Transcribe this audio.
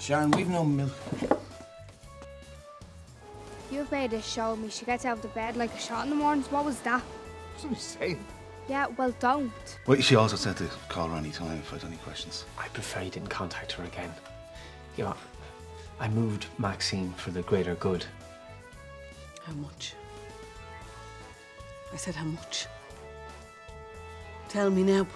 Sharon, we've no milk. You've made us show me she gets out of the bed like a shot in the mornings. What was that? That's what saying. Yeah, well, don't. Well, she also said to call her any time if I had any questions. I prefer you didn't contact her again. You know, I moved Maxine for the greater good. How much? I said how much? Tell me now.